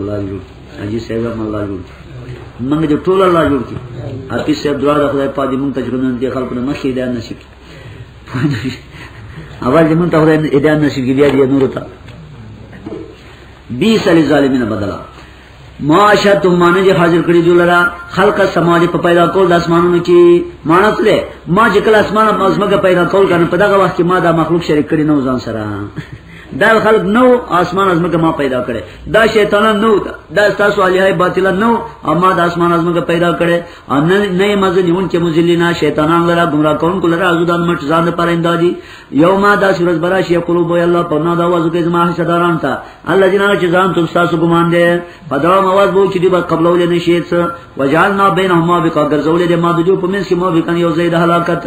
الله جوړ حاجی صاحب هم الله جوړ موږ دې ټول الله جوړ کړي اپی صاحب دعا د خدای پاک دې موږ ته ژوند دې خلکو نه مخې دې نصیب اول دې موږ ته خدای دې نصیب کړي بیا دې نور ته بیس علی ظالمین بدلا معاشر تم مانو جی حاضر کړی جو لرا خلق سماج په پیدا کول د اسمانونو کې مانت له ما چې کله اسمان په ازمګه پیدا کول کنه په دغه وخت کې ما دا مخلوق شریک کړی نو ځان سره دا خلق نو اسمان از مګه ما پیدا کړي دا شیطانان نو دا تاسو الیه باطل نو اما دا اسمان از مګه پیدا کړي ان نه مزه نیون کې مزلینا شیطانان لرا گمراه کون کو لرا ازدان مټ ځان پر اندازي یوما دا سورج برا شی قلوب وی الله په نا دا وازو کې زما حسداران تا الله جنا چې ځان تم تاسو ګمان دي په دا مواز بو چې دی به قبلول نه شي څه وجالنا بینهما بقدر زول دې ما د جو په منځ کې مو وکړ یو زید هلاکت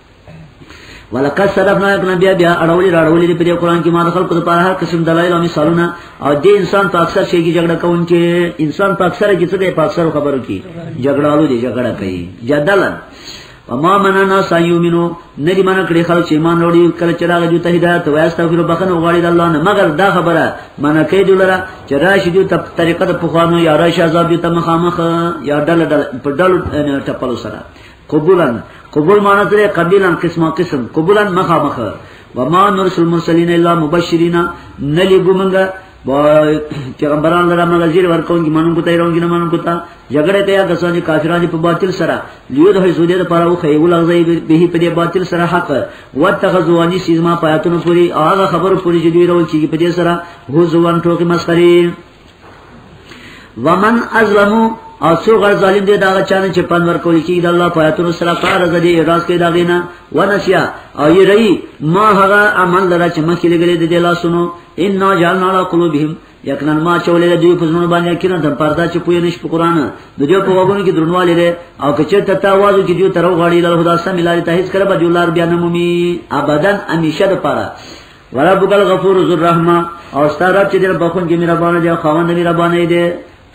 ولقد صرفنا لك نبي بیا اړولې راړولې په دې قران کې ما دخل کو په هر قسم دلایل او مثالونه او دې انسان په اکثر شي کې جګړه کوونکې انسان په اکثر کې څه دی په اکثر خبرو کې جګړه لري دي جګړه کوي جدل وما مننا سيؤمنو ندی من کړي خلک چې ایمان وروړي کله چې راغی ته هدایت وای استغفر بخنه غواړي د الله نه مگر دا خبره من کې دلره چې راشي جو ته طریقه د پخوانو یا راشي عذاب ته مخامخ یا ډل ډل په ډل ټپلو سره قبولن قبول معنی سره قبیلن قسمه قسم قبولن مخه مخه وما نرسل مرسلین الا مبشرین نلیګو منګه پیغمبران لره موږ زیر ورکون کی منو کوته رون کی نه منو کوته جګړه ته یا کسان چې کافرانو په باطل سره لیو د حسودی د پاره وخه یو لغزای به په دې باطل سره حق وتخذوانی سیزما پیاتونو پوری هغه خبر پوری چې دوی رول چې په دې سره هو ځوان ټوکی مسخري ومن ازلمو او څو غړ ظالم دی دا چانه چې پنور کوي کی د الله پاتونو سره کار غدي راز کې دا غینا ونسیا او یې رہی ما هغه عمل لرا چې مخکې لګلې د دلا سنو ان نا جعلنا على قلوبهم یقینا ما چولې د دوی په زړونو باندې کینه د پردا چې پوی نش په قران د دوی په وګونو کې درنواله ده او که چېرته تا आवाज کې دوی تر غړی له خدا سره ملاري ته هیڅ کړه به جولار بیا نه مومي ابدا همیشه د پاره وربک الغفور ذو الرحمه او ستاره چې د بخون کې مهربان دی او خاوند مهربان دی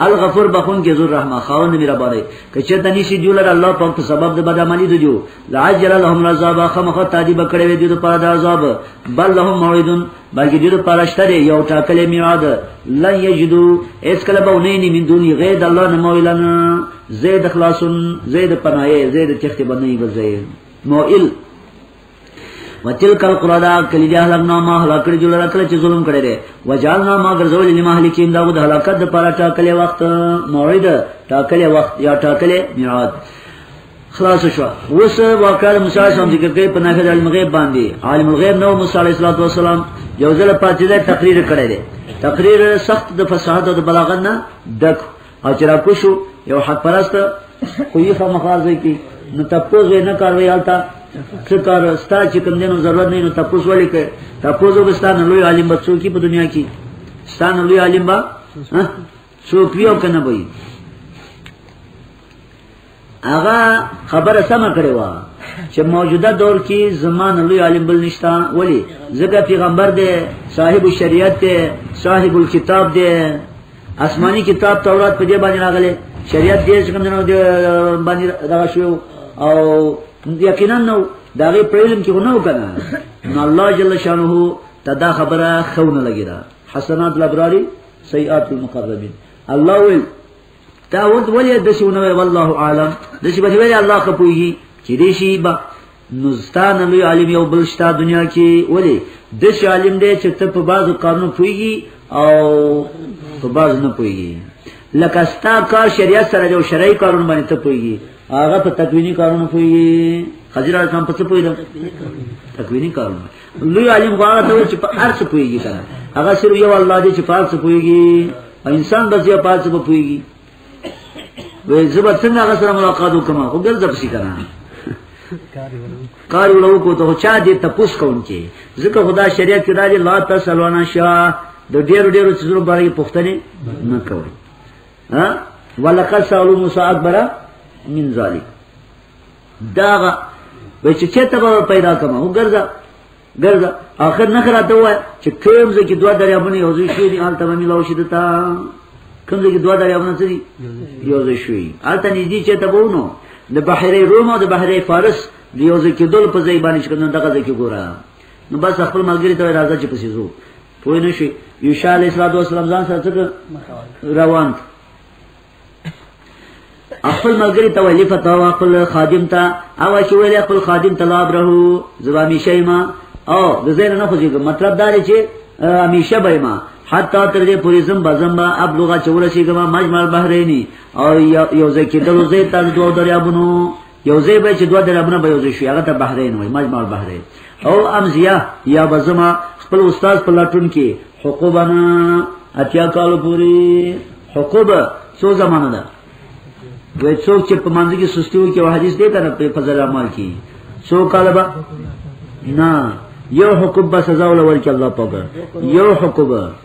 الغفور بخون کې ذو الرحمه خاوند مهربان دی که چې تني شي جوړ الله پاک په سبب د بدعملي دی جو لعجل لهم العذاب خمخ تعذيب کړي وي د پاره د عذاب بل لهم موعدون بلکې د پاره شته یو ټاکلې میعاد لا یجدو اس کله به نه ني من دون غیر الله نه مویلن زید خلاصون زید پناه زید چخت بنې بزې موئل وتلک القرى دا کلی دی هلاک نامه هلاک کړي جوړ راکړي چې ظلم کړي دي وجعلنا ما غرزول لما هلکین دا د هلاکت لپاره ټاکلې وخت موعد ټاکلې وخت یا ټاکلې میعاد خلاص شو اوس واقعا موسی علیه السلام ذکر کوي په نخره المغیب باندې عالم الغیب نو موسی علیه السلام یو ځل پاتې ده تقریر کړی دی تقریر سخت د فصاحت او د بلاغت نه ډک او چې را کوشو یو حق پرست خو یې خامخازه کی نو تاسو نه کاروي حالتا څه کار ستا چې کوم دینو ضرورت نه نو تاسو ولې کوي تاسو به ستانه لوی عالم بچو کی په دنیا کې ستانه لوی عالم با څوک یو کنه وي هغه خبره سم کړې و چې موجوده دور کې زمان لوی عالم بل نشتا ولی ځکه پیغمبر دی صاحب الشریعت دی صاحب الكتاب دی آسمانی کتاب تورات په دې باندې راغلی شریعت دې څنګه نه دی باندې راغلی شو او یقینا نو دا غي پرېلم کې ونه وکنه نو الله جل شانه ته دا خبره خونه لګیدا حسنات الابراری سیئات المقربین الله ویل تا ود ولې د شونه والله عالم د شي بچي ویل الله خپوي چې دې شي با نزستان لوی عالم یو بل شتا دنیا کې ولې د شي عالم دې چې ته په بازو قانون پويږي او په باز نه پويږي لکه ستا کار شریعت سره جو شرعي قانون باندې ته پويږي هغه په تکوینی قانون پويږي خضر اسلام په څه پويږي تکوینی قانون لوی عالم غواړي ته چې په ارث پويږي کنه هغه سر یو الله دې چې په ارث پويږي انسان بس یو په ارث پويږي وې زبر څنګه هغه سره ملاقات وکم خو ګل ځب شي کنه کار ولو کو ته چا دې تپوس کوم چې ځکه خدا شریعت کې دا دې لا تسلوانا شاه د ډېرو ډېرو چیزونو باندې پوښتنه نه کوي ها ولقد سالو موسی اکبر من ذلک داغه به چې چته به پیدا کوم هو ګرځا ګرځا اخر نه خراته وای چې کوم ځکه دوه دریابونه یو ځای شي دي حالت به ملو شي دتا کوم ځکه دوه دریابونه څه دي یو ځای شي حالت نږدې چته بونو د بحیره روم او د بحیره فارس د یو ځای کېدل په ځای باندې څنګه دغه ځکه ګوره نو بس خپل ملګری ته راځه چې پسې زو پوه نه شي یوشا علیه السلام ځان سره روان خپل ملګری ته ویلی فتاوا خپل خادم ته او چې ویلی خپل خادم ته لاب رهو زبا میشه ما او د زین نه خوځي مطلب دا دی چې همیشه به ما حتی تر دې پوری زم بزم با ابلغه چور شي کما مجمل بحرینی او یو ځکه دلو زیت د دوه دریابونو یو ځای به چې دوه درمنه به یو ځای شي هغه ته بحرین وای مجمع البحرین او امزیا یا بزما خپل استاد په لټون کې حقوقنا اتیا کال پوری حقوق څو زمانه ده وای څوک چې په منځ کې سستیو کې حدیث دی کنه په فضل اعمال کې څو کال به نه یو حقوق به سزا ولور کې الله پاک یو حقوق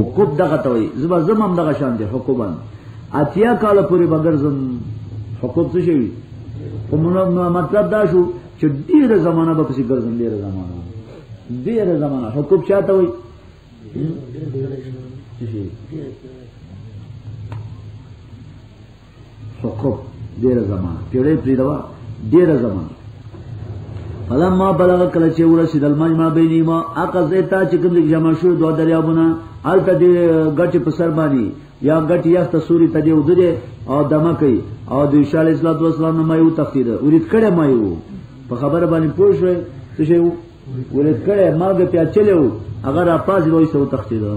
حکوب دغه ته وایي زما زم هم دغه شان دي حکوبان اتیا کاله پورې به ګرځم حکوب څه شوي خو مطلب دا شو چې ډېره زمانه به پسې ګرځم ډېره زمانه ډېره زمانه حکوب چا ته وایي څه شي فقو ډیره زمانه پیړې پرې دا ډیره زمانه فلما بلغ کله چې ورسید المجمع بینی ما اقزه تا چې کوم جمع شو دوه دریابونه الته دې غټ په سر باندې یا غټ یا تسوري ته دې ودره او دمه کوي او د عیسی علیه السلام نه ما یو تفسیر ورید کړه ما یو په خبره باندې پوه شو څه شی ورید کړه ما به پیاچلو اگر اپاز روي سو تختی ده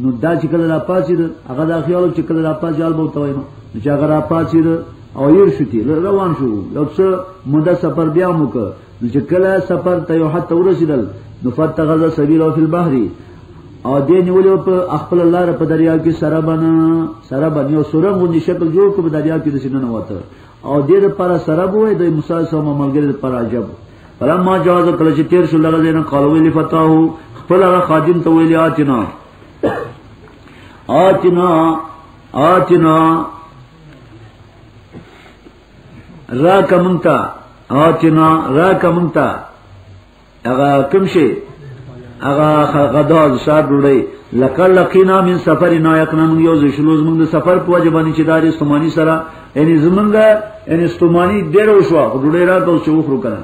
نو دا چې کله را پاتې ده هغه دا خیال چې کله را پاتې حال به توای نو چې هغه را پاتې ده او ير شتي روان شو یو څه مده سفر بیا موک نو چې کله سفر ته یو حتی ورسیدل نو فتغز سبیل او فی البحر او دې نیولې په خپل لار په دریا کې سره بنا سره بنا یو سره غوندي شکل جوړ کړ په دریا کې د سینې نه وته او دې لپاره سره بوې د موسی سره ملګری لپاره عجب فلما جاز کله چې تیر شو لغه دینه قالو ویلی فتاو خپل هغه خادم ته ویلی آتنا آتنا آتنا را کمنتا آتنا را کمنتا هغه کوم شي هغه غدا شاد ډوړی لکه لقینا من سفرنا یقنا یوز شلوز موږ د سفر په وجه باندې چې داري سمانی سره یعنی زمونږه یعنی استمانی ډېر وشو خو ډېر راته چې وخرو کنه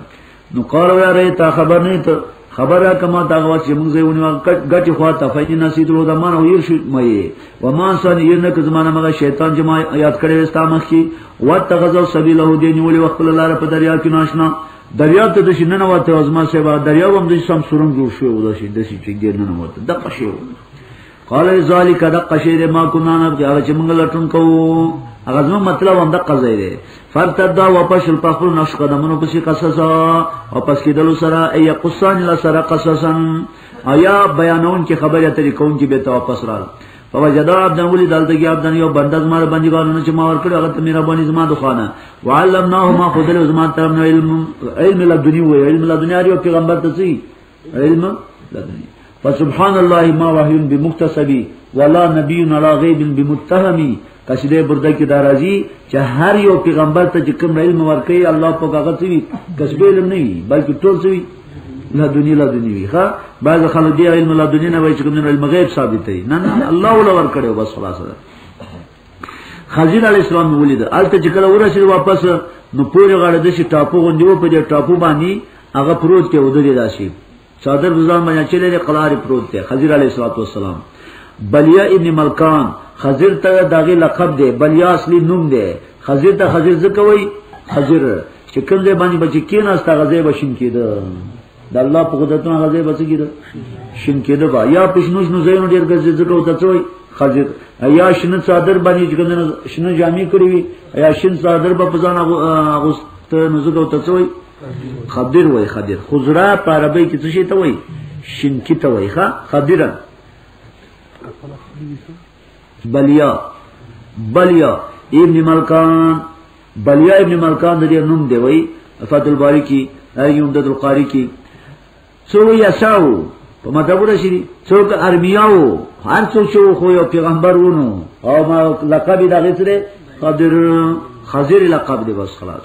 نو قال یا ری تا خبر نه ته خبره کما تا غوا چې موږ یې ونیو ګټ خو ته فین نسیت رو د مان او یې شو مې و ما سن یې نه که زمانه مګه شیطان چې ما یاد کړې وستا مخ کی وتغزو سبیله دې نیولې وخت له لار په دریا کې ناشنا دریا ته د شننه وته ازما سیوا دریا هم د سم سرنګ جوړ شو او د شي د شي چې ګر نه وته د قشو قال ذالک دق شیر ما کنا نبغي هغه چې موږ لټون کوو هغه زمو مطلب هم دقه ځای دی فرتدا واپس په خپل نقش قدمونو پسې قصصا واپس کېدل سره ای قصان لا سره قصصا آیا بیانون کې خبره ترې کوم چې به ته واپس راغله فوجدا عبدن ولی دلته کې عبدن یو بنده زما بندګانو چې ما ورکړ هغه ته میرا باندې زما دخانه وعلمناه ما خدل زما تر علم علم لا دنیا و علم لا دنیا یو پیغمبر ته سي علم لدنی فسبحان الله ما وحی بمختصبی ولا نبی علی غیب بمتهمی قصیده برده کې دا راځي چې هر یو پیغمبر ته چې کوم علم ورکړي الله په هغه څه وي کسب علم نه وي بلکې ټول څه وي لا دنیا لا دنیا وي ښا بعض خلک دی علم لا دنیا نه وایي چې کوم علم غیب ثابت دی نه نه الله ولا ورکړي بس خلاص ده خضر علی السلام ولید الته چې کله ورسید واپس نو پورې غاړه د شي ټاپو غوندې و په دې ټاپو باندې هغه پروت کې ودرې راشي صادر رضوان باندې چې لري قلار پروت دی خضر علیه الصلاه والسلام بلیا ابن ملکان خضر ته داغه لقب دی بلیا اصلي نوم دی خضر ته خضر ځکه وای خضر چې کوم ځای باندې بچی کیناسته غزه بشین کېده د الله په قدرتونو غزه بچی کېده شین کېده با یا پښنوش نو زینو ډیر ګرځي ځکه او ته څوی خضر یا شنه صادر باندې چې کنه شنه جامې کړې وي یا شین صادر په ځان غوست نو زګو ته څوی خبر وای خبر خضرا په عربی کې څه شي ته وای شینکی ته وای ښا خبره بلیا بلیا ابن ملکان بلیا ابن ملکان د دې نوم دی وای فتح الباری کی ایوم د القاری کی څو یساو په مطلب راشي څوک ارمیاو هر څو شو خو یو پیغمبر ونه او ما لقب دغه سره خضر خضر لقب دی بس خلاص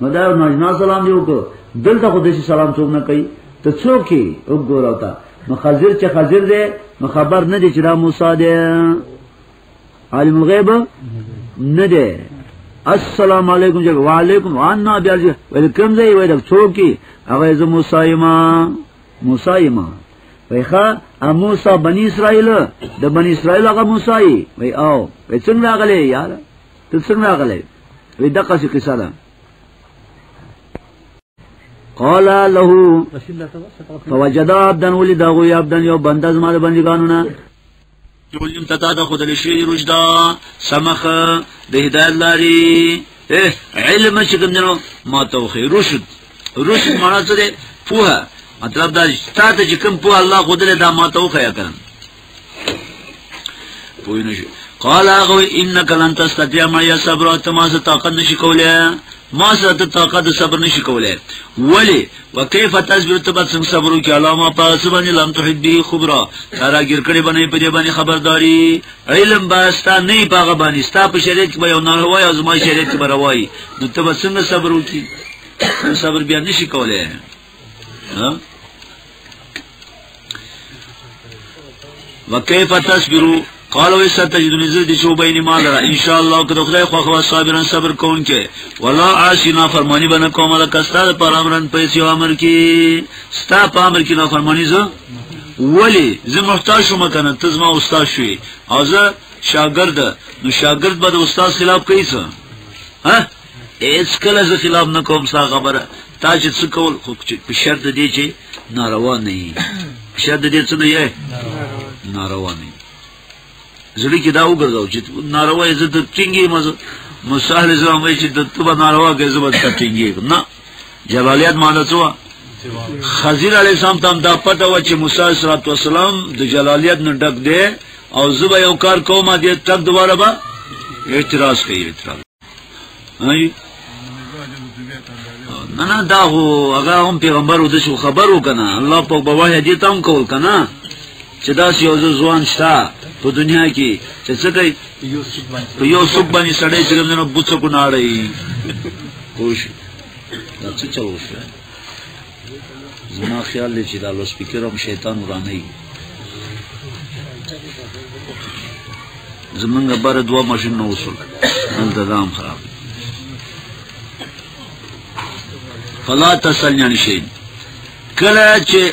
نو دا ناجنا سلام دی وکړ دلته خو دسی سلام څوک نه کوي ته څوک یې وګوره تا نو خضر چې خضر دی نو خبر نه دی چې دا موسی دی عالم الغیب نه دی السلام علیکم جب وعلیکم وانا بیا جی ویل کم ځای ویل څوک یې هغه زه موسی ما موسی ما وای ښا موسی بنی اسرائیل د بنی اسرائیل هغه موسی وای او وای څنګه غلې یاره ته څنګه راغلی وی دغه څه قصه ده قال له فوجد عبدا ولد غو عبدا یو بنده زما د بندګانو نه جوړیم تتا د خود لشي رشدا سمخ د هدایت لاري علم چې کوم جنو ما توخي رشد رشد معنا څه ده پوها مطلب دا ستاسو چې کوم پوها الله خود له دا ما توخي کړم پوی نشي قال هغه انک لن تستطيع ما يصبر ته ما څه طاقت نشي کولای ما څه ته طاقت صبر نشي کولای ولی وکيف تصبر ته بس صبر وکي علامه په څه باندې لم تحد به خبره ترا ګر کړي باندې په دې باندې خبرداري علم باستا نه پاغه باندې ستا په شریعت کې یو نه وای او زما شریعت کې بروي نو ته بس صبر وکي صبر بیا نشي کولای وکيف تصبروا قالوا ستجدون زید شو بین مال را ان شاء الله که خدای خو خو صابرن صبر کون کې ولا عاشنا فرمانی بنه کوم له کستا پر امرن پیسې امر کې ستا په امر کې نه فرمانی زه ولی زه محتاج شوم کنه ته زما استاد شوې او زه شاګرد نو شاګرد به د استاد خلاف کوي څه ها هیڅ کله زه خلاف نه کوم ستا خبره تا چې څه کول خو په شرط دی چې ناروا نه وي په شرط دی څه نه یې ناروا نه زړه کې دا وګرځاو چې ناروا یې زه ته ټینګې مزه مصالح زما وایي چې د توبه ناروا کې زه به ته ټینګې نه جلالیت معنی څه خضر علیہ السلام تم دا پته و چې موسی علیہ السلام د جلالیت نه ډک دی او زه به یو کار کوم دې تک دوباره به اعتراض کوي اعتراض نه نه دا هو هغه هم پیغمبر و د شو خبرو کنه الله په بواه دې تام کول کنه چې دا یو ځوان شته په دنیا کې چې څه کوي په یو سوب باندې سړی چې موږ نه بوڅو کو نه اړای کوش دا څه چلو شو زما خیال دی چې دا لو سپیکر هم شیطان ورانه وي زمونږ بره دوه ماشین نه وصول دلته دا هم خراب فلا تسلنی شین کله چې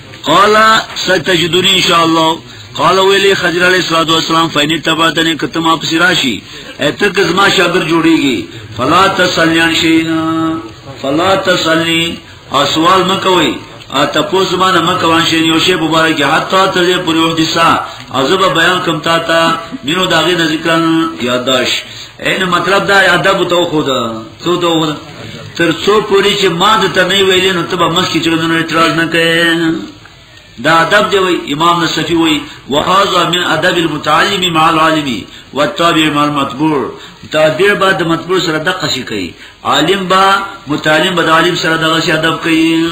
قال ستجدون ان شاء الله قال ویلی خضر علیہ الصلوۃ والسلام فین تبعتنی کتما پس راشی ایت کزما شاګر جوړیږي فلا تسلیان شینا فلا تسلی او سوال مکوي ا تاسو زمانه مکوان شین یو شی مبارک حتا ته پر یو حصہ عذاب بیان کم تا تا مینو داغه ذکرن یاداش این مطلب دا ادب تو خود تو تو تر څو پوری چې ما د ته نه ویلې نو ته به مخکې چې نن اعتراض نه کوې دا ادب دی وی امام نصفی وی وهذا من ادب المتعلم مع العالم والتابع مع المتبوع تابع بعد متبوع سره دقه شي کوي عالم با متعلم بعد عالم سره دغه شي ادب کوي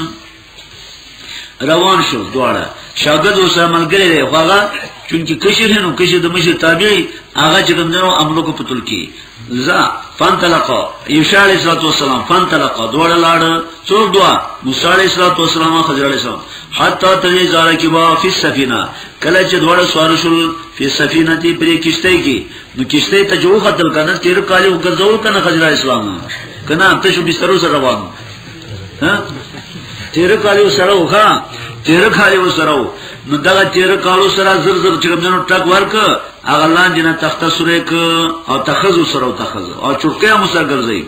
روان شو دواړه شاګرد اوسه ملګری دی هغه چونکی کشر نو کشر د مشر تابعی هغه چې کوم دنو عملو کو پتل کی ذا فانطلقا یوشع علیہ الصلوۃ والسلام فانطلقا دوړ لاړ څور دوا موسی علیہ الصلوۃ والسلام خضر علیہ السلام حتا تری زاره کی با فی السفینه کله چې دوړ سوار شول فی السفینه تی پرې کشته کی نو کشته ته جو خطر کنه تیر کالو ګرځول کنه خضر علیہ السلام کنه ته شو بستر سره روان ها تیر کالو سره وکا تیر کالو سره نو دا تیر کالو سره زر زر چې کوم نو ټک ورک هغه لاندې نه تخته سره ک او تخزو سره او تخزو او چوکیا مو سره ګرځي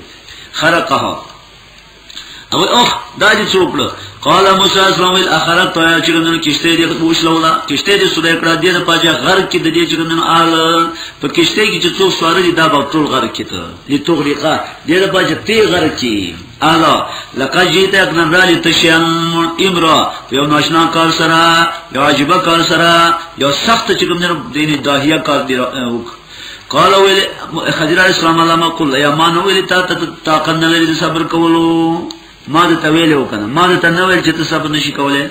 خرقه او اوخ دا دې څوپړه قال موسی اسلام الاخره تو چې کوم کشته دې پوښ لولا کشته دې سره کړه دې په پاجا غر کې د دې چې کوم آل په کشته کې چې څو سوار دي دا په ټول غر کې ته دې توغریقه دې په پاجا تی غر کې الا لقد جئت اقنا رالی تشم امرا یو ناشنا کار سره یو عجیب کار سره یو سخت چې کوم نه دیني داهیه کار دی قال ویل خضر علیہ السلام علامه قل یا ما نو ویل تا طاقت نه لري صبر کولو ما ته ویل وکنه ما ته نه ویل چې ته صبر نشي کولای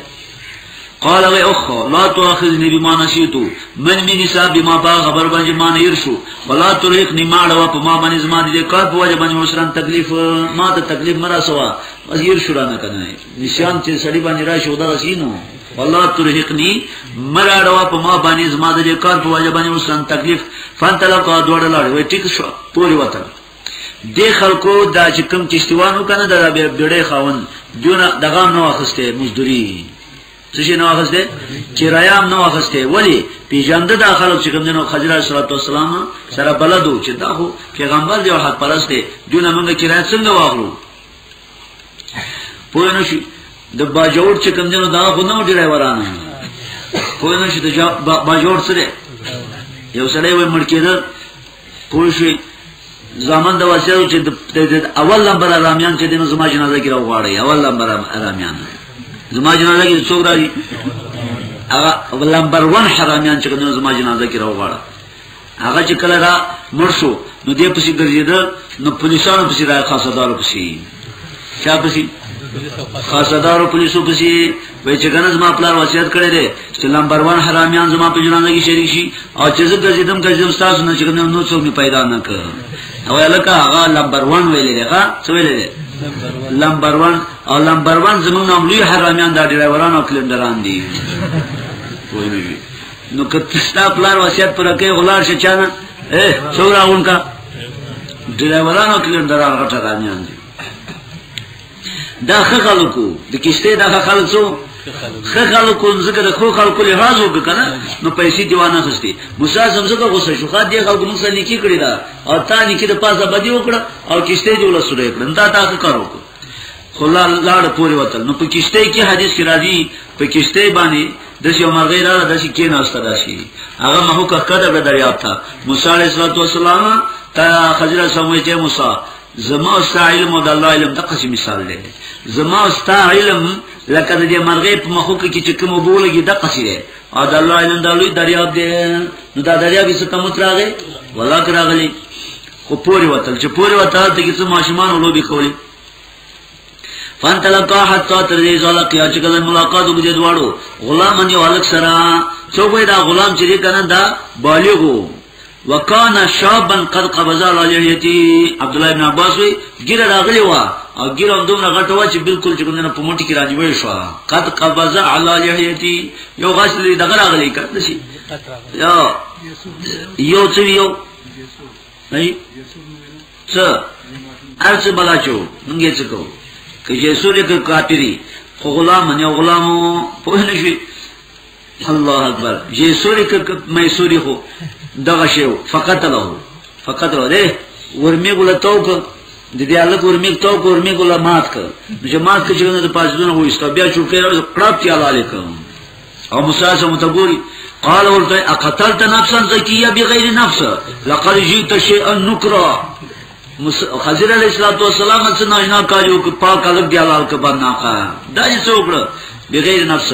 قال وی اخ لا تؤاخذني بما نسيت من من حساب بما با خبر باندې ما نه ير شو ولا تريقني ما له په ما باندې زما دې کار په وجه باندې وسران تکلیف ما ته تکلیف مرا سوا بس ير شو را نه کنه نشان چې سړي باندې را شو دا رسینو ولا تريقني مرا له په ما باندې زما دې کار په وجه باندې وسران تکلیف فانطلق دوړ لاړ وی ټیک شو پوری وته دی خلکو دا چې کوم کشتیوانو کنه دا بیا ډړې خاون دیونه دغه نو اخسته مزدوری څه شي نو اخسته چې رایم نو اخسته ولی پیژند دا خلک چې کوم نو خضر صلی الله علیه وسلم سره بلدو چې دا هو پیغمبر دی او حق پرسته دیونه موږ چې راځم څنګه واغلو پوه نه شي د باجوړ چې کوم دینو دا خو نه ډرایوران پوه نه شي د باجوړ سره یو سړی وای مړ کېدل پوه شي زامن د واسیو چې د اول نمبر رامیان چې دینو زما جنازه کې راوغاړي اول نمبر رامیان زما جنازه کې څوک راځي هغه نمبر 1 حرامیان چې دینو زما جنازه کې راوغاړي هغه چې کله دا مړ شو نو دې پسې ګرځیدل نو پولیسانو پسې راځي خاصه دارو پسې چا پسې خاصدارو پولیسو پسې وای چې کنه زما پلار وصیت کړی دی چې نمبر 1 حرامیان زما په جنازه کې شریک شي او چې زه ګرځیدم ګرځیدم تاسو نه چې کنه نو څوک نه پیدا نه کړ او لکه هغه نمبر 1 ویلې دی ها څه ویلې دی نمبر 1 او نمبر 1 زمونږ عملی حرامیان دا ډرایوران او کلندران دي وای نو که ستا پلار وصیت پر کې غلار شي چانه اے څورا اونکا ډرایورانو کې درار غټه رانیان دي دا خلکو د کشته دا خلک څو خه خلکو ذکر خو خلکو له راز وګ کنه نو پیسې دیوانه خستي موسی زم زګه غوسه شو خا دې خلکو موږ سره نیکی کړی دا او تا نیکی د پاسه بدی وکړه او کشته جوړه سره کړه دا تاسو کارو خلا لاړ پوری وتل نو په کشته کې حدیث کې راځي په کشته باندې د یو مرغې را د شي کې ناشته راشي هغه مه کو کده به دریا تا موسی علیه السلام ته خضر سموي چې موسی زما ستا علم او د الله علم د قصې مثال دی زما ستا علم لکه د مرغې په مخو کې چې کوم بولګي د قصې دی او د الله علم د لوی دریاب دی نو دا دریاب یې څه کوم تراغه ولا کراغلی خو پوری وتل چې پوری وتل ته کې څو ماشومان ولوبي کولی فان تلقا حتا تر دې ځاله کې چې کله ملاقات وکړي دواړو غلام ان یو الک سره څوک دا غلام چې کنه دا بالغ وکانا شابا قد قبض على يديه عبد الله بن عباس وی ګیره راغلی و او ګیره هم دومره غټه و چې بالکل چې کنه په موټي کې راځي وې شو قد قبض على يديه یو غاښ دې دغه راغلی کړ شي یو یو څه یو صحیح څه هر څه بلا چو موږ یې څه کوو که جیسو دې که کاپیری خو غلام نه غلامو په نه شي الله اکبر جیسو دې که مېسوري خو دغه شی فقط له فقط له دې ورمه ګل تو که د دې الله ورمه تو که ورمه ګل مات که جماعت کې چې نه د پاسدونه وې ستا بیا چوکې راځه پراپتی الله علیکم او موسی سم ته ګوري قال ورته اقتلت نفسا زکیه بغیر نفس لقد جئت شيئا نكرا خضر علیہ الصلوۃ والسلام څخه ناشنا کاریو کې پاک الګ دی الله کې باندې ناقا دا یې څوکړه بغیر نفس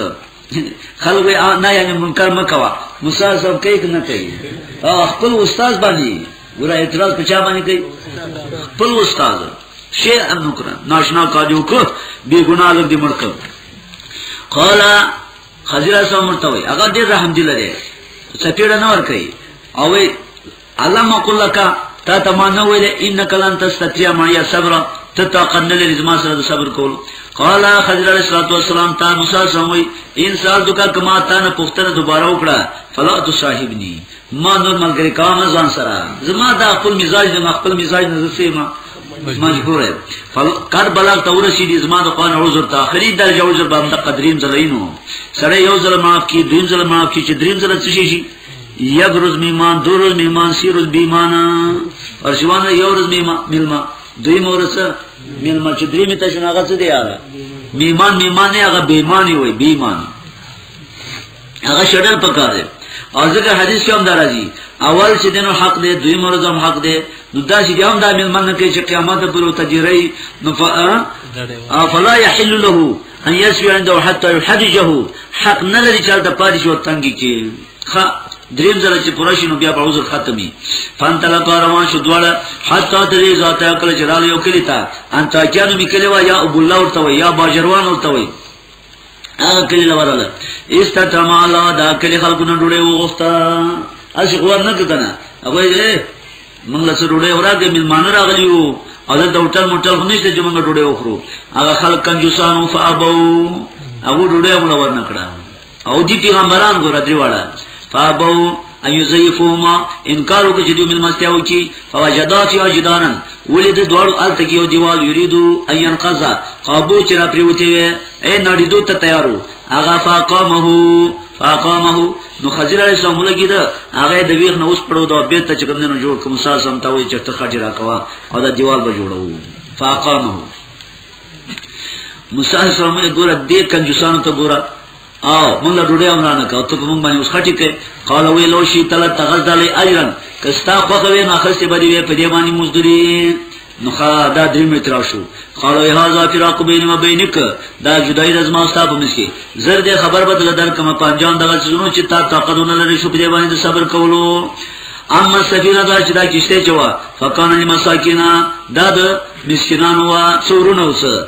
خلک نه یعنی منکر مکوا موسی سم کوي کنه کوي خپل استاد باندې ګور اعتراض په چا باندې کوي خپل استاد شیئا نکرا ناشنا کاجو کو بی گناہ لګ دی مړ کړ قال خضر اسلام مرته وي هغه ډیر رحم دی لري سپیړه نه ور کوي او وي الله ما قل لك تا ته ما نه ویل انک لن تستطيع معي صبر ته طاقت نه لري زما سره صبر کول قال خضر علیہ الصلوۃ والسلام تا موسی سموي ان سال دکا کما تا نه پختنه دوباره وکړه فلا تو صاحبني ما نور ملګری کوم ځان سره زما دا خپل مزاج دی ما خپل مزاج نه زوسه ما مجبور یم فقط بلغ ته ورسی دي زما د قان عذر ته اخري درجه عذر باندې د قدریم زلینو سره یو ځل معاف کی دویم ځل معاف کی چې دریم ځل څه شي یک روز میمان دو روز میمان سی روز بیمانا اور شوانه یو روز میمان ملما دوی مورس ملما چې درې می تاسو نه غڅ دی یاره میمان میمان نه هغه بیمانی وای بیمانی هغه شډل پکار دی او ځکه حدیث کې هم دا راځي اول چې دینو حق دی دوی مرز هم حق دی نو دا چې هم دا مل مننه کې چې قیامت پر او تجری نو فلا يحل له ان يسوي عنده حتى يحدجه حق نه لري چې دا پاتې شو تنګي کې خا دریم زره چې پوره شنو بیا په عذر ختمي فان تل په روان شو دواړه حتا درې ذات عقل چې را یو کلی تا انت کیانو میکلی وا یا ابو الله ورته یا باجروان ورته هغه کلی لورله استتم علی دا کلی خلقونه ډوړې وغوښته اسی غوړ نه کنه هغه یې موږ له سره ډوړې ورته ملمانه راغلیو او دا ډوټل موټل نشته چې موږ ډوړې وخورو هغه خلک کنجوسانو فابو هغه ډوړې موږ ورنکړه او دي پیغمبران ګور دریواله فابو ایو زیفوما انکار وکړي چې دوی ملمستیا وکړي فوجدا فی اجدارن ولید دوړو ال تکیو دیوال یریدو ایان قزا قابو چې را پریوتی وي اے نړی دوت تیارو هغه فاقامه فاقامه نو خضر علیہ السلام لګی دا هغه د ویغ نه اوس پړو دا بیت چې کوم نه جوړ کوم ساز سم تا وای چې ته خاطر راکوا او دا دیوال به جوړو فاقامه موسی علیہ السلام ګوره دې کنجوسانو ته ګوره او موږ له ډوډۍ امرانه کاو ته په موږ باندې اوس خټی کې قال وی لو شي تل تغزل اجرا کستا خو غوې نه خسته بدی وې په دې باندې مزدوري نو خا دا درې متر شو قالو هاذا فراق بین و بینک دا جدای رزما ستا په مسکی زر دې خبر بدل در کوم پنجان دغه زونو چې تا طاقتونه لري شو په دې باندې صبر کولو اما سفینه دا چې دا کشته چوا فکان المساکینا دا د مسکینانو وا څورونه وسه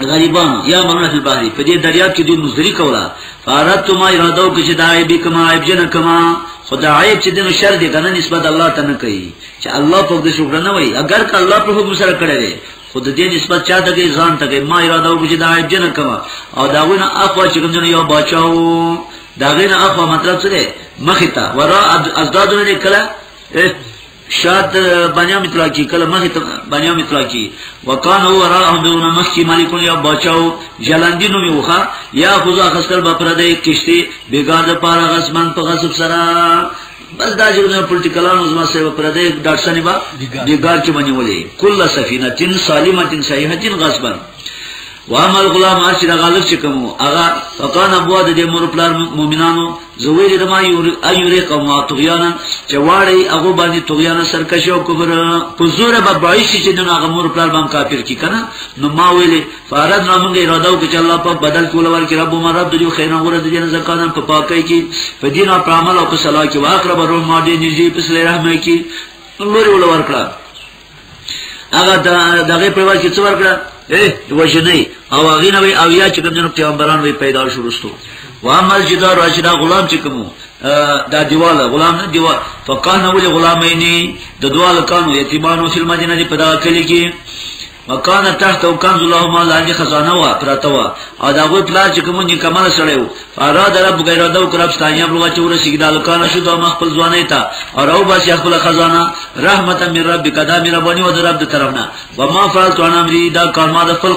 غریبان یا مرونه فی البحر په دې دریاب کې دوی مزری کوله فارت ما اراده او کې دا عیب کما عیب جن کما خدا عیب چې دنو شر دي کنه نسبت الله ته نه کوي چې الله په دې شکر نه وای اگر که الله په حکم سره کړی وي خود دې نسبت چا ته کې ځان ته کې ما اراده او کې دا عیب جن کما او داونه اخوا چې کوم یو بچاو داغه نه اخوا مطلب څه دی مخه تا ورا ازدادونه کله شاد بنیام اطلاع کی کله مخ ته بنیام اطلاع کی وکان هو راهم دون مخ کی مالکون یا بچاو جلاندی نو میوخه یا خدا خستل با پر دې کشتی بیګار د پاره غسمن په غصب سره بس دا چې نه پولیټیکلانو زما سره پر دې ډاکټر سنی با بیګار کې باندې ولې کله سفینه تن سالمه تن صحیحه تن غصبن وامل غلام ارشد غالب چې کوم هغه فقان ابو د دې مور پلار مؤمنانو زویل دما ایوری قوما طغیانا چې واړی هغه باندې طغیانا سرکشی او کبر په زور به بایشي چې دغه هغه مور پلار باندې کافر کی کنه نو ما ویلې فارد نو موږ اراده وکړه چې الله په بدل کول ور کې رب ما رب دې خیر غره دې نه زکان په پاکۍ کې په دین او عمل او په صلاح کې واقرب روح ما دې نږدې په صلی رحمه کې نور ول ور کړه هغه دغه په وخت کې څو ورکړه اے وجنی او هغه نو او یا چې کوم پیغمبران وی پیدا شو رسو و عمل جدا راشدا غلام چې کوم دا دیوال غلام نه دیوال فقان نو غلامینی د دوال کانو یتیمانو فلم جنې په دا کلی کې وکانه تحت او کنز له ما لاندې خزانه وا پرته وا او دا غو پلار چې کوم نکمل سره اراد رب غیر ادا وکړه ستا یې بلغه چې ورسیږي د الکان شو د مخ خپل ځواني ته او راو باسي خپل خزانه رحمت من رب کدا مې ربانی و د رب د طرف نه و ما فعل تو انا امری دا کار ما د خپل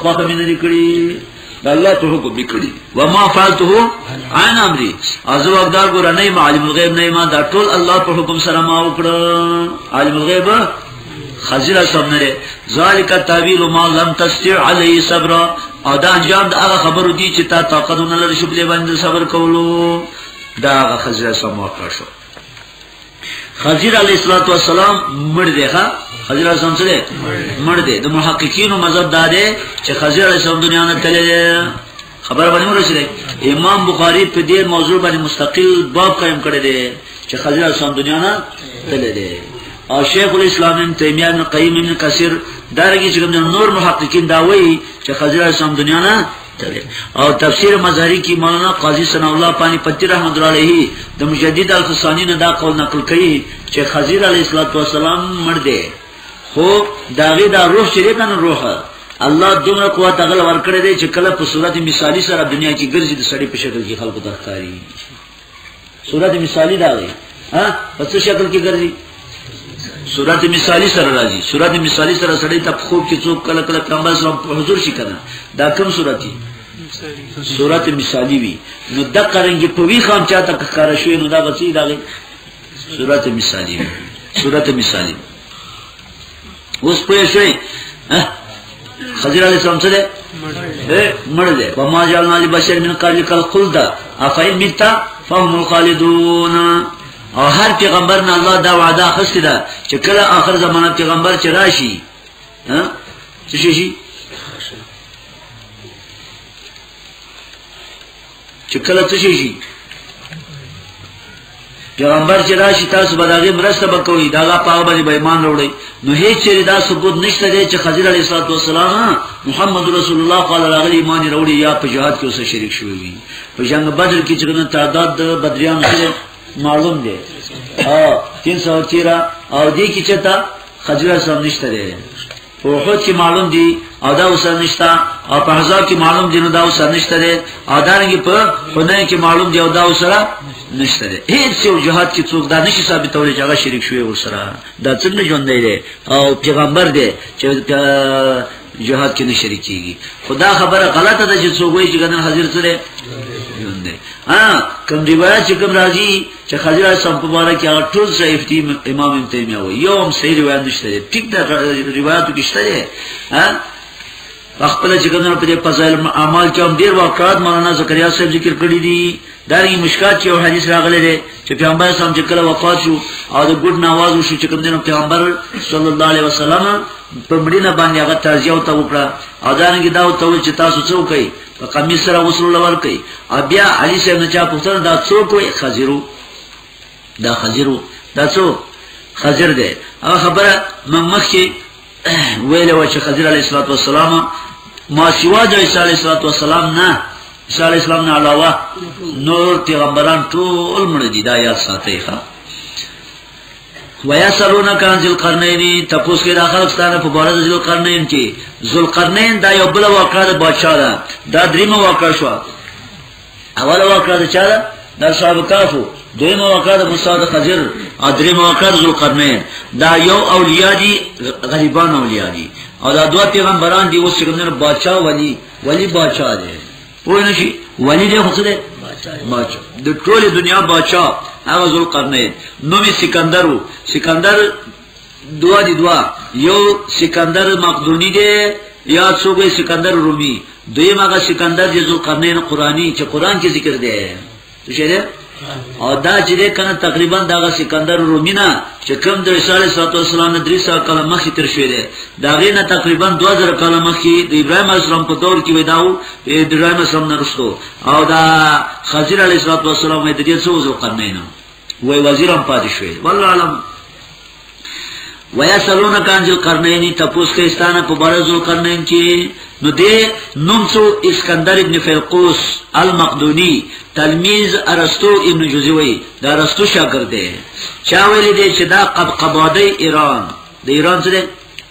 خواخه مې نه کړی د الله ته حکم وکړي و ما فعلته عن امري از وقدار ګور نه معلم الغيب نه ما دا ټول الله په حکم سره ما وکړه عالم الغيب خزیل صاحب نه ذالک تعویل ما لم تستطيع علی صبر او دا انجام د هغه خبرو دي چې تا طاقت نه لري شو بلې باندې صبر کولو دا هغه خزیل صاحب موقع شو خضر علیہ الصلوۃ والسلام مړ دی ښا خضر علیہ السلام سره مړ دی د محققینو مذهب دا دی چې خضر علیہ السلام دنیا نه تللی خبر باندې ورسېږي امام بخاری په دې موضوع باندې مستقل باب قائم کړی دی چې خضر سم دنیا نه تللی دی او شیخ الاسلام ابن تیمیه ابن قیم ابن کثیر دارنګه چې کوم نور محققین دا وایي چې خضر سم دنیا نه تللی او تفسیر مظهری کې مولانا قاضی ثنا الله پانی پتی رحمت الله علیه د مجدد الفسانی نه دا قول نقل کړي چې خضر علیه السلام مړ دی خو داغه دا روح چې ده کنه روح الله دومره قوت هغه ورکړی دی چې کله په صورت مثالی سره دنیا کې ګرځي د سړی په شکل کې خلکو ته ښکاری صورت مثالی دا دی ها په څه شکل کې ګرځي صورت مثالی سره راځي صورت مثالی سره سړی ته خوب کې څوک کله کله کمبل سره په حضور شي کنه دا کوم صورت دی صورت مثالی وی نو د قرنګ په وی خام چاته کار شوی نو دا بچی دا صورت مثالی صورت مثالی اوس پوه شئ خضر علیہ السلام سره مړ دی په ما جعلنا لبشر من قبلک الخلد افای متا فهم الخالدون او هر پیغمبر نه الله دا وعده اخیسته ده چې کله آخر زمانه پیغمبر چې راشي ها څه شي چې کله څه شي پیغمبر چې راشي تاسو به دغه مرسته وکوي دا لا پاو باندې به ایمان وروړي نو هیڅ چیرې دا ثبوت نشته دی چې خضر علیه الصلاه والسلام محمد رسول الله قال راغلی ایمان وروړي یا په جهاد کې اوسه شریک شوی وي په جنگ بدر کې چې تعداد د بدریان سره معلوم دی او 313 او دې کې چې تا خضر سره نشته دی په احد کې معلوم دي او دا وسر نشتا او په حزاب کې معلوم دي نو دا وسر نشته دي او دا رنګ په حنین کې معلوم دي او دا وسره نشته دي هیڅ یو جهاد کې څوک دا نشي ثابتول چې هغه شریک شوی ورسره دا څنګه ژوند دی او پیغمبر دی چې جهاد کې نه شریک کیږي خدا خبره غلطه ده چې څوک وایي چې ګنن حاضر سره ژوند دی ها کوم روایت چې کوم راځي چې خضر اسلام په باره کې هغه ټول ضعیف دي امام ابن تیمیه وایي یو هم صحیح روایت نشته دی ټیک دا روایتو کې شته دی ها خپل چې کومه په دې فضایل اعمال کې هم ډیر واقعات مولانا زکریا صاحب ذکر کړی دي دا یې مشکات چې یو حدیث راغلی دی چې پیغمبر اسلام چې کله وفات شو او د ګډ نواز شو چې کوم دینو پیغمبر صلی الله علیه وسلم په مدینه باندې هغه تعزیه او ته وکړه او دا نه کې دا او ته چې تاسو څه وکړئ په قمیص سره غسل لور کوي او بیا علي صاحب نه چا پوښتنه دا څوک وي خزیرو دا خزیرو دا څوک خزیر دی هغه خبره من مخکې ویل و چې خزیر علیه الصلاۃ والسلام ما سوا د عیسی علیه الصلاۃ والسلام نه عیسی علیه السلام نه علاوه نور پیغمبران ټول مړ دي دا یا ساتي ښا ویسرون کان ذل قرنین تپوس کې داخل ستانه په بارد ذل قرنین کې ذل قرنین دا یو بل واقعه د بادشاہ دا دا دریم واقعه شو اول واقعه د چا دا د صاحب کافو دویم واقعه د مصاد خضر او دریم واقعه ذل قرنین دا یو اولیاء دي غریبان اولیاء دي او دا دوه پیغمبران دي اوس څنګه بادشاہ ولی ولی بادشاہ دي پوه نه شي ولی دی خو څه دی باچا د ټولې دنیا باچا هغه ذل قرنین نوم سکندر وو سکندر دوا دی دوا یو سکندر مقدونی دی یا څوک سکندر رومي دوی ماګه سکندر جزو قرنین قرآنی چې قرآن کې ذکر دی شه او دا چې ده کنه تقریبا دغه سکندر رومینا چې کوم د رسول الله صلی الله علیه وسلم درې سو کاله مخکې تر شوې ده دا غینه تقریبا 2000 کاله مخکې د ابراهیم اسلام په دور کې وداو د ابراهیم اسلام نرسو او دا خضر علیه السلام د دې څو ځو قرنینه وای وزیرم پاتې شوې والله علم ویا سلون کان ذل قرنین تپوس کې استانه په بار ذل قرنین کې نو دې نوم څو اسکندر ابن فلقوس المقدونی تلمیذ ارسطو ابن جوزوی دا ارسطو شاګرد دی چا ویل دی چې دا قب قباده ایران د ایران سره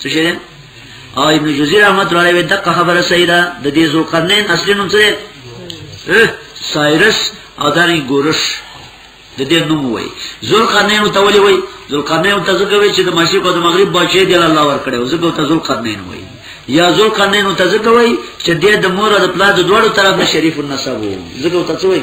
څه شي ده او ابن جوزی رحمت الله علیه دغه خبره صحیح ده د دې زو قرنین اصلي نوم څه ده سایرس او دغه ګورش د دې نوم وای زول قرنین ته ولي وای زول قرنین ته ځکه وای چې د مشرق او د مغرب بچی دی الله ور کړو ځکه ته زول قرنین وای یا زول قرنین ته ځکه وای چې د مور او د پلار د دوړو طرف نه شریف النسب وو ځکه ته څه وای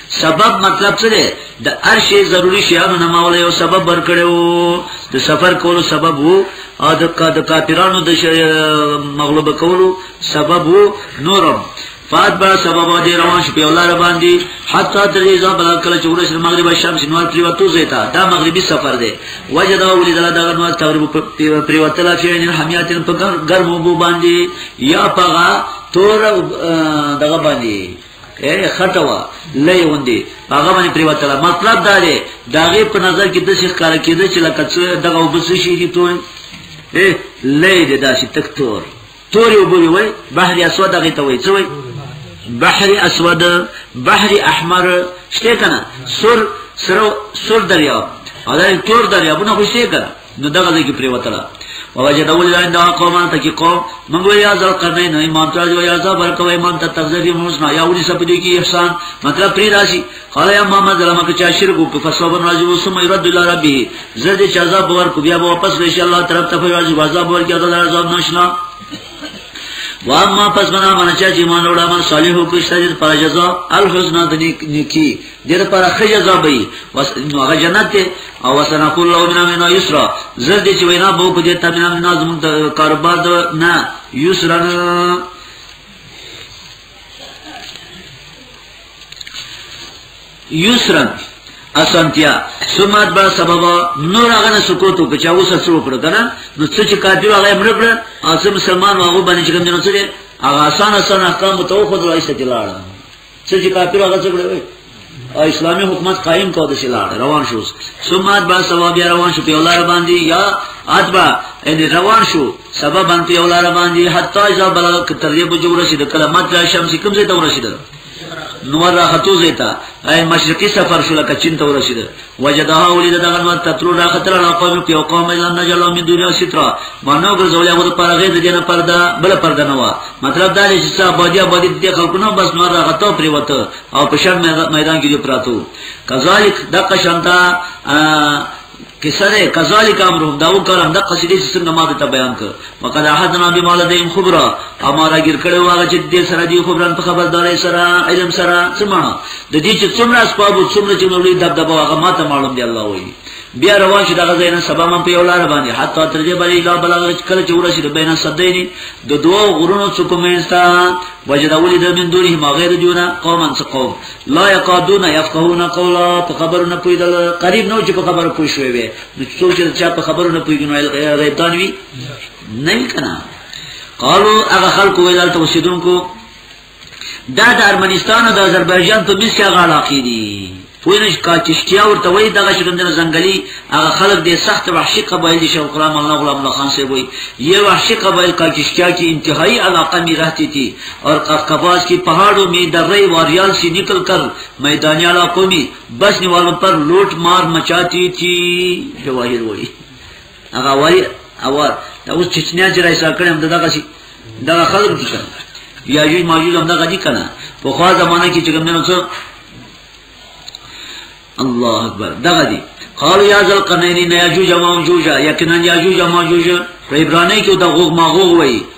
سبب مطلب څه دی د هر شی ضروری شیانو نه مولا یو سبب ورکړو د سفر کولو سبب وو او د کافرانو د مغلوب کولو سبب وو نورم فات با سبب و دی روان شو پیولا را باندی حتی در ایزا بلا کل چورش در مغرب شمس نوار پریوتو زیتا دا مغربی سفر دی وجه دا ولی دلا دا نوار تغرب پریوتلا فیعنی حمیاتین پا گرم و بو باندی یا پا غا تور دغه باندې اے خټوا لې وندي هغه باندې پریوتل مطلب دا دی داغه په نظر کې د شیخ کار کېده چې لکه څه دغه وبس شي دي ټول اے لې دې داسې تک تور تور یو بوي وای بحر اسود هغه ته وای څه وای بحر اسود بحر احمر شته کنه سر سر سر دریا او دا تور دریا بونه خوشته کنه نو دغه ځای کې پریوتله ووجد اول لاین دا قومان ته کې قوم موږ یا ځل قرنین نه ایمان ته جو یا ځل برکو ایمان ته تفسیر موږ نه یا ولي سپ دي کې احسان مطلب پری راشي قال یا ماما ظلم کې چا شرک وک فصبر راجو سم يرد الله ربه زړه چې عذاب ور کو بیا واپس وشي الله طرف ته راځي عذاب ور کې الله عذاب نشنا واما پس بنا منچا چې مان وړه ما صالحو کو شته پر جزاء الحسنا د نیکی دیر پر خجه زابی وس نو هغه جنت ته او وسنا کول له منا منا یسرا زر دې چې وینا بو کو دې ته منا منا زمون ته کاروبار دو نه یسرا یسرا اسانتیا سمات با سبب نور هغه نه سکوت وکړ چې اوس څه وکړ کنه نو څه چې کافر هغه امر کړ او مسلمان هغه باندې چې کوم نه څه هغه آسان آسان احکام توخذ راځي چې لاړ څه چې کافر هغه څه کړی او اسلامي حکومت قائم کو د شلار روان شو سمات با ثواب روان شو په ولار باندې یا اتبا ان روان شو سبب ان په ولار باندې حتی اذا بلغ تر دې بجو رسید کلمات را شمس کوم زه ته رسید نور را خطو زیتا اي مشرقي سفر شو لکه چین ته رسید وجدها ولید دغه نو تتلو را خطر لا قوم په قوم الا نجل من دنیا سترا مانو ګرځولیا غو پر غیر دینه پرده بل پرده نه وا مطلب دا چې صاحب بادیا بادی دې خلکو نو بس نور را غته پری وته او په شر میدان کې پراتو کذالک دغه شانتا کسره کذالک امرهم دا وکړم د قصیدې څنګه ماده ته بیان کړ وقد احدنا بما لديهم خبره اماره ګر کړي واغه چې دې سره دې خبرن په خبرداري سره علم سره سمانه د دې چې څومره اسباب څومره چې مولوی دبدبه واغه ماته معلوم دی الله وایي بیا روان شي دغه زینه سبا من په یو لار باندې حتی تر دې باندې لا بلغ کله چې ورشي د بین صدینی د دوه غرونو څخه کومینستا وجداولی د من دونه ما غیر دیونه قومن څخه قوم لا یقادون یفقهون قولا په خبرو نه پویدل قریب نو چې په خبرو پوه شوی وي نو څوک چې چا په خبرو نه پوهیږي نو غیب دان وی نه کنا قالو هغه خلکو ویل ته وسیدونکو دا د ارمنستان او د آذربایجان په بیس کې هغه علاقې دي پوینش کا چشتیا ورته وای دغه شکم د زنګلی هغه خلک د سخت وحشي قبایل دي شوق رحم الله غلام الله خان سیوی یو وحشي قبایل کا چشتیا کی انتهایی علاقه می رہتی تھی اور قفقاز کی پہاڑوں میں درے واریال سے نکل کر میدانی علاقوں میں بسنی والوں پر لوٹ مار مچاتی تھی جواہر وہی هغه وای او دا اوس چچنیا چې راځه کړم دغه شي دا خلک دي کنه یا یوه ماجوز هم دغه دي کنه په خوا زمانہ کې چې کوم نه څه الله اکبر دغه دي قال یا ذل قنین یاجوج ماجوج یقینا یاجوج ماجوج په عبرانی کې دا غوغ ماغوغ وای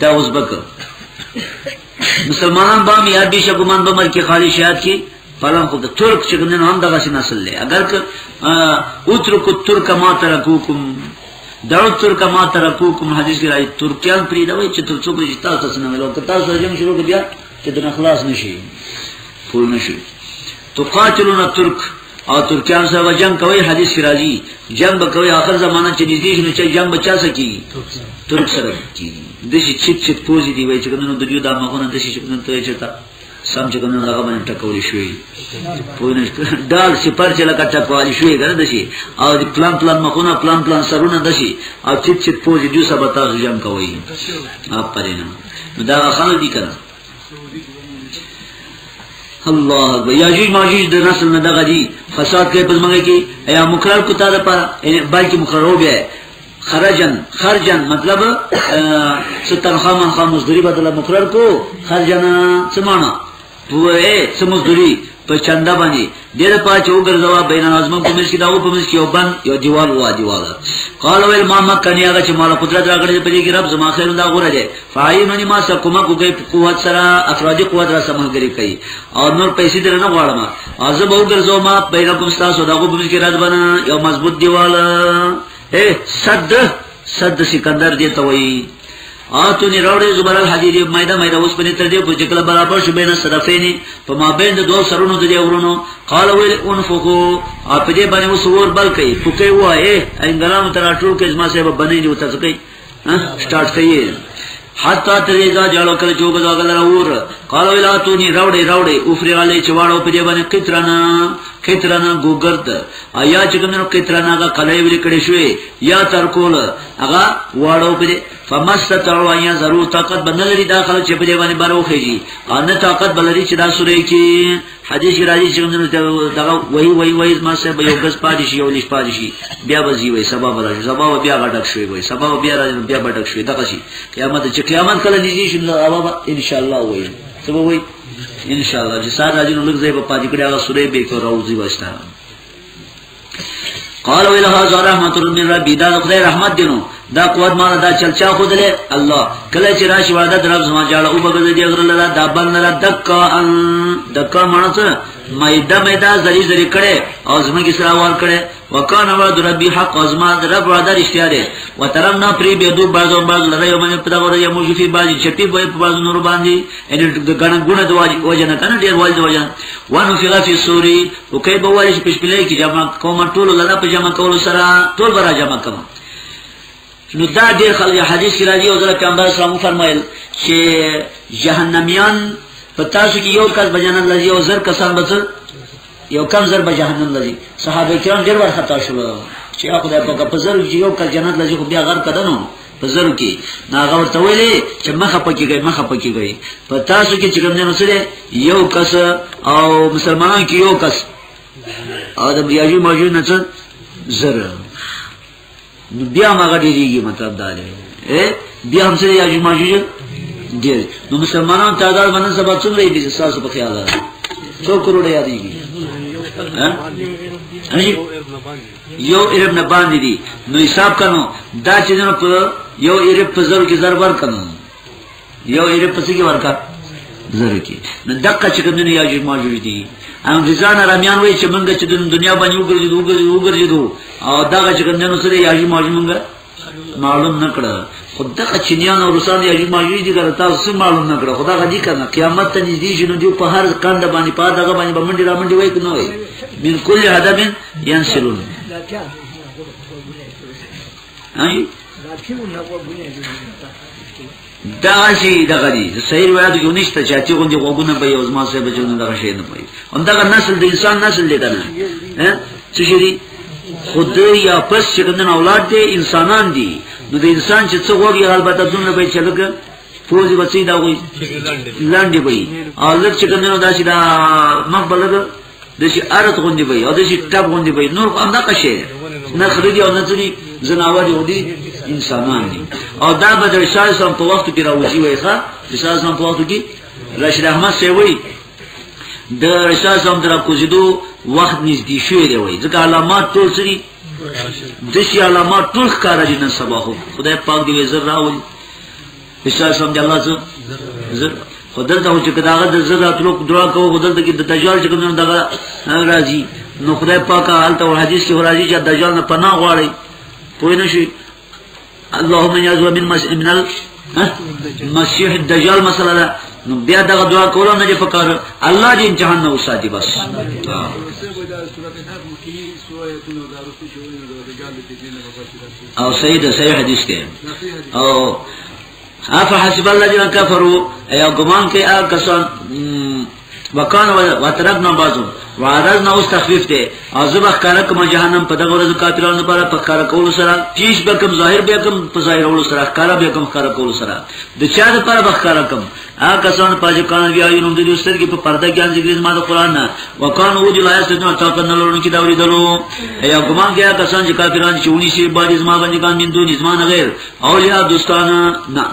دا اوس بک مسلمانان با هم یاد دي چې ګمان به ملک خالي شاد کی فلان خو د ترک چې نن هم دغه شي نسل لري اگر که اترک ترک ما ترکوکم دعو ترک ما ترکوکم حدیث کې راځي ترکیان پری دا وایي چې تر څو به تاسو څنګه ملو که تاسو راځم شروع کړئ چې د اخلاص نشي پول نشي تقاتلون الترک او ترکیان سره جنگ کوي حدیث کې راځي جنگ به کوي اخر زمانہ چې نږدې شنو چې جنگ بچا سکی ترک سره کی د شي چیت چیت پوزي دی وای چې کنه د یو د مخونه د شي کنه ته چتا سم چې کنه هغه باندې ټکول شوی پوینه ډال سپر چې لکه ټکول شوی کنه د شي او د پلان پلان مخونه پلان پلان سرونه د شي او چیت چیت پوزي جو سبا تاسو جنگ کوي اپ پرینه دا خلک دي کنه الله اکبر یاجوج ماجوج د نسل نه دغه دي فساد کوي په منګه کې یا مقرر کو تا د پر بلکې مقرر و بیا خرجن خرجن مطلب ستنخوا منخوا مزدوری بدله مقرر کو خرجن څه معنا هو څه مزدوری په چنده باندې ډېر پات یو ګرځوا بین نظمن په مشکې داو په مشکې یو بند یو دیوال وا دیوال قال ویل ما مکه نه هغه چې مال قدرت راغړې په دې کې رب زما خیر دا غوړه دي فایمنی ما سره کومه کوګې په قوت سره افرادی قوت را سمګری کوي او نور پیسې در نه غواړم از به وګرځو ما بین کوم تاسو داو په مشکې راځ بنا یو مضبوط دیوال اے صد صد سکندر دې ته وایي آتو نی راوړې زبر الحدید مېدا مېدا اوس پني تر دې په چې کله برابر شو بینه صرفین په ما بین د دوه سرونو د دې ورونو قال ویل انفقو اپ دې باندې اوس ور بل کوي پکې وایې انګرام تر ټول کې زما سبب بنې دی وته کوي سٹارټ کوي حتا تریزا جالو کله چوب دا غل راور قال ویلا تو نی راوړې راوړې اوفری علی چواړو په دې باندې قطرنا قطرنا ګوګرد ایا چې کومو قطرانه هغه قلای ویل کړي شوی یا ترکول هغه واړو په فمستطعوا ان يزروا طاقت بنلري داخله چې په دې باندې بروخيږي ان طاقت بلري چې دا سورې کې حدیث راځي چې موږ دغه وای وای وای ما سه به یو بس پاتې شي یو نش پاتې شي بیا به زی وای سبب راځي سبب بیا غټک شوی وای سبب بیا راځي بیا غټک شوی دغه شي قیامت چې قیامت کله نږدې شي نو ان شاء الله وای سبب وای ان شاء الله چې ساده اجر لږ ځای په پاتې کړی هغه سورې به کو روزي واشتا قال ویل هاذا رحمت من ربی دا خدای رحمت دینو دا قوت ما دا چلچا خود له الله کله چې راشي وعده درب زما جاړه او بغل دی غره لدا دا بند لدا دکا ان دکا مانسه مېدا مېدا زری زری کړي او زما کی سره ور کړي وکان وعد ربی حق ازما رب وعده رښتیا ده وترمنا پری به دو بازو باز لره یو باندې پدا ور یو موجی فی باز چپی به په باز نور باندې ان غن غن د واجی وجنه کنه ډیر واجی وجنه وانو فی غفی سوری او کای به واجی پښ پلې کی جمع کوم ټول لره په جمع کول سره ټول برا جمع کوم نو دا ډیر خلک حدیث کې راځي او ځکه پیغمبر صلی الله علیه وسلم فرمایل چې جهنميان په تاسو کې یو کس بجنن لږ یو زر کسان بچل یو کم زر به جهنم لذي صحابه کرام ډیر ور خطا شول چې خدای په کپ زر کې یو کل جنت لذي خو بیا غر کدنو په زر کې ناغه ورته ویلې چې مخه پکې گئی مخه پکې گئی په تاسو کې چې کوم نه مسله یو کس او مسلمانان کې یو کس او د بیاجی موجود نه څه زر بیا مغه ډیریږي مطلب دا دی بیا هم سره یاجوج ماجوج ډیر نو مسلمانان تعداد باندې سبا څومره دي تاسو په خیال ده څو کروڑ یادېږي یو ارب نه باندې دي نو حساب کنو دا چې نو په یو ارب په زر کې زر ور کنو یو یې په څه کې ورکا زره کې نو دقه چې کوم دنیا جوړ ما جوړ دي انګریزان رامیان وایي چې موږ چې د دنیا باندې وګرځو وګرځو وګرځو او دا چې کوم دنیا سره یاجی ما موږ معلوم نکړه خدا که چینیان او روسان یا جی ماجی دي ګره تاسو سم معلوم نکړه خدا غدي کنه قیامت ته نږدې شي نو دی په هر کاند باندې پا دغه باندې بمنډي را منډي وای کنه وای من کل هدف ينسلون دا شي دغه دي صحیح روایت کې ونیشته چې اتی غوندي غوګونه به یو ځما سره بچونه دغه شی نه پي هم دغه نسل د انسان نسل دی کنه ها څه شي دي خود یا پس چې کنه اولاد دي انسانان دي نو د انسان چې څو غوږی البته دونه به چلګ فوزي بچي دا وي لاندې وي او لکه چې کنه دا چې دا مخ بلګ د شي ارت غوندي وي او د شي ټب غوندي وي نور هم دا قشي نه خرج او نه ځري زناور یو دي انسانان دي او دا بدر شاه سم په وخت کې راوځي وي ښا شاه سم په وخت کې رشید احمد سی وي د رشاد سم در کوزیدو وخت نږدې شوی دی وای ځکه علامات ټول سری د شي علامات ټول ښکارا دي نن سبا خدای پاک دې زر راوړي حساب سم دی الله زر زر خدل ته چې کداغه د زر راتلو دعا کوو خدل ته کې د دجال چې کوم دغه راځي نو خدای پاک حالت او حدیث کې راځي چې دجال نه پناه غواړي پوه نه شي اللهم یعذو من مس من ال مسیح الدجال مثلا ده نو بیا دغه دعا کول نه دي پکار الله دې امتحان نه وساتي بس سورۃ الحق مکی سورۃ الدجال او صحیح ده صحیح حدیث کې او اف حسب الذين كفروا ايا ګمان کې ا کسان وکانه وترکنا بعضو وعرض نه اوس تخفیف دی او زبخ کار کوم جهنم په دغه ورځ کافرانو لپاره په کار کول سره پیش به کوم ظاهر به کوم په ظاهر ول سره کار به کوم کار کول سره د چا لپاره به کار کوم هغه کسان پاج کان بیا یې نوم د دې سترګې په پرده کې انځګ دې ما د قران نه وکانو او دی لایس ته تا کنه لورن کې دا وریدلو یا ګمان کې کسان چې کافران چې ونی شي باج زما باندې کان دین دوی زما نه غیر او یا دوستانه نه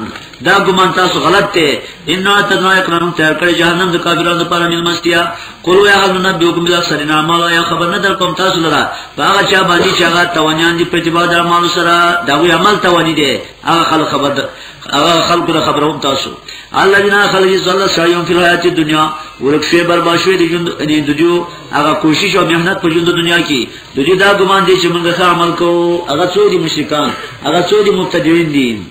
دا ګمان تاسو غلط ته ان تدنا اکرام تیار کړی جهنم د کافرانو لپاره مل مستیا قولو یا حضرت نبی حکم بلا سرنا مال یا خبر نه در کوم تاسو لرا هغه چا باندې چې هغه توانیان دي په اتباع د مال سره دا وی عمل توانی دي هغه خلک خبر هغه خلق را خبرون تاسو الله جنا خلق زل سایون فی الحیات دنیا ورک شی برباد شوی دی جون دی دجو هغه کوشش او مهنت په جون دنیا کې دجو دا ګمان دی چې موږ ښه عمل کوو هغه څو دي مشرکان هغه څو دي مبتدعين دي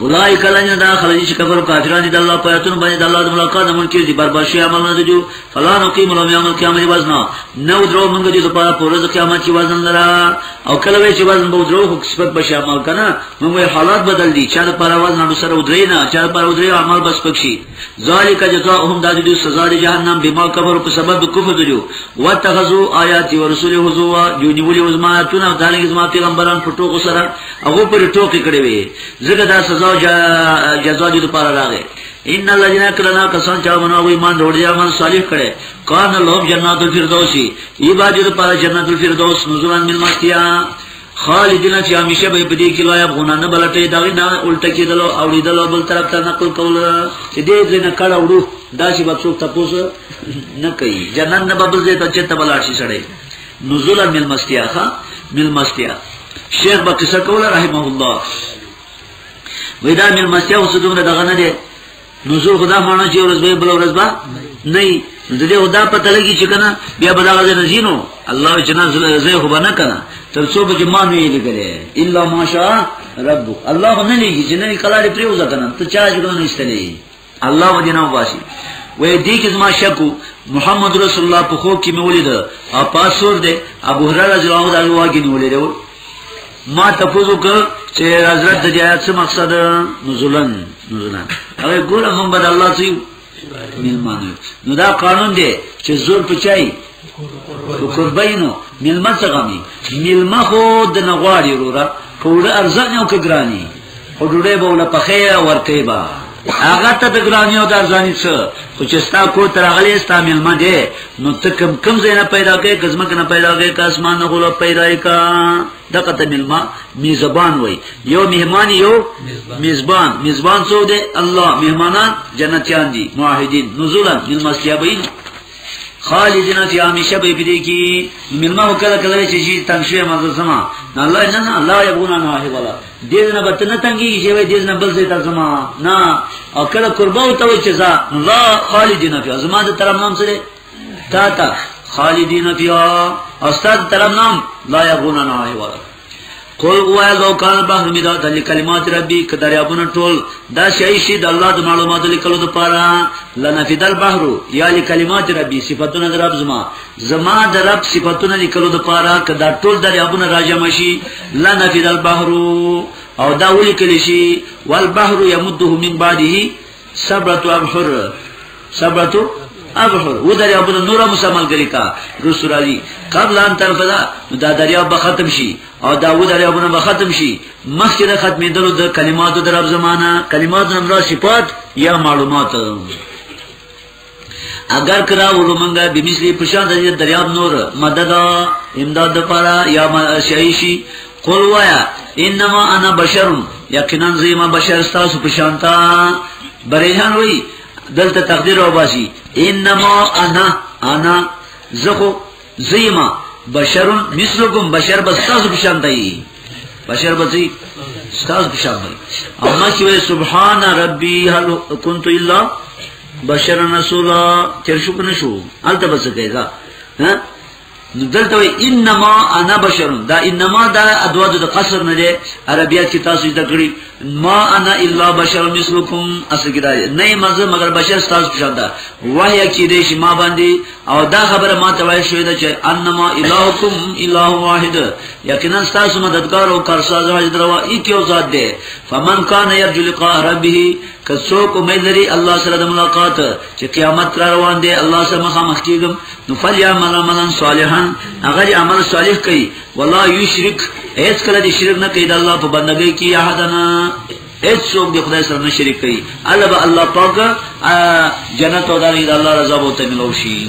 اولای کله نه دا خلک چې کفر کافرانه دي د الله په اتون باندې د الله د ملاقات مونږ کې دي برباد شي عمل نه دي فلا نقیم لهم یوم القیامه وزنا نو درو موږ دې لپاره پر ورځ قیامت چې وزن لرا او کله وی چې وزن به درو خو صفت بشي عمل کنه موږ حالات بدل دي چې پر وزن نو سره ودرې نه چې پر ودرې عمل بس پکشي ذالک جزاهم د دې سزا د جهنم بما کفر په سبب کفر دیو واتخذوا آیات و رسول حضوا جو نیولې عظما تونه د دې عظما پیغمبران په ټوکو سره هغه پر ټوکې کړې وي زګه دا سزا جزا دې لپاره راغې ان الذين كرنا کسان چا بنا وې مان روړي عمل صالح کړي کان لوب جنات الفردوسی ای باجر پر جنت الفردوس نزولان من مستیا خالدنا چې همیشه به بدی کې لای افغانانه بلټې دا نه الټه کېدل او لیدل بل طرف ته نقل کول چې دې دې نه کړه وړو دا چې بڅو تاسو نه کوي جنت نه ببل دې ته چې تبلار شي سړې نزولان من مستیا ښا من مستیا شیخ بقصه کوله رحمه الله وې دا مل مسیا اوس دومره دغه نه دی نزول خدا مانو چې ورځ به بل ورځ به نه د دې خدا پته لګي چې کنه بیا به دغه نه زینو الله جنا زې خو نه کنه تر څو به ما نه یې کړي الا ماشاء رب الله نه لګي چې نه کلاړي پریوځه کنه ته چا جوړ نه استلې الله و دینه واسي وې دې کې زما شکو محمد رسول الله په خو کې مې ولید او پاسور دې ابو هرره رضی الله عنه واګې نیولې ورو ما تفوز وکړ چې حضرت د آیات څخه مقصد نزولن نزولن هغه ګوره هم بد الله سي ملمانه نو دا قانون دی چې زور پچای قربینو ملما څنګه ملما خو د نغواړي وروره په وړه ارزان یو کې ګرانی او ډوډۍ به ولا پخې ورته با هغه ته د ګرانی او د ارزانی څه خو چې ستا کو تر غلې ستا ملما دی نو ته کم کم زینه پیدا کې کزمه کنه پیدا کې کا اسمان نه غولا پیدا کا دغه ته ملما میزبان وای یو مهمان یو میزبان میزبان څو دی الله مهمانان جنتیان دي موحدین نزولا ملما سیابین خالدین فی همیشه به پدې کې ملما وکړه کله چې شي تنشوی مزه سما الله نه نه الله یبونا نه هی ولا دې نه بت نه تنګي چې وې دې نه بل ځای ته سما نه او کله قربا او ته چې ځا لا خالدین فی زما د ترم نام سره تا تا خالدین فی استاد ترم نام لا یبونا نه هی ولا قل وای لو کان بحر میدا د کلمات ربی ک دریابونه ټول دا شی شی د الله د معلوماتو لیکلو د پاره لنفد البحر یا لکلمات ربی صفاتونه د رب زما زما د رب صفاتونه لیکلو د پاره ک دا ټول دریابونه راجم شي لنفد البحر او دا ولیکل شي والبحر يمده من بعده سبت ابحر سبت ابحر و دریا بل نور مسمل کړي کا رسول علی قبل ان ترفدا دا دریا به ختم شي او دا و دریا به ختم شي مخکې د ختمېدلو د کلماتو در زمانہ کلمات نن را صفات یا معلومات اگر کرا ولو منګه بمثلی پشان د دریاب نور مدد امداد لپاره یا شایشی قل وایا انما انا بشر یقینا زیما بشر تاسو پشان تا بریجان وی دلته تقدیر او باسي انما انا انا زخو زیما بشر مثلکم بشر بس تاسو بشان دی بشر بچی استاد بشان دی اما چې وای سبحان ربي هل كنت الا بشر رسولا تر شو کنه شو البته بس کېږي ها دلته انما انا بشر دا انما دا ادواد د قصر نه دي عربیات کې تاسو د کړی ما انا الا بشر مثلکم اصل کې دا نه مزه مگر بشر تاسو شته وای کې دې شما باندې او دا خبره ما ته وایي شوې ده چې انما الهکم اله واحد یقینا تاسو مددگار او کارساز او دروا ایک یو ذات دی فمن کان یرجو لقاء ربه کسو کو مې لري الله سره د ملاقات چې قیامت را روان دی الله سره مخامخ کیږم نو فلیعمل عملا صالحا هغه عمل صالح کوي ولا یشرک هیڅ کله دې شرک نه کوي د الله په بندګۍ کې احدنا هیڅوک د خدای سره نه شریک کوي الله به الله پاک جنت او د الله رضا به ته ملوشي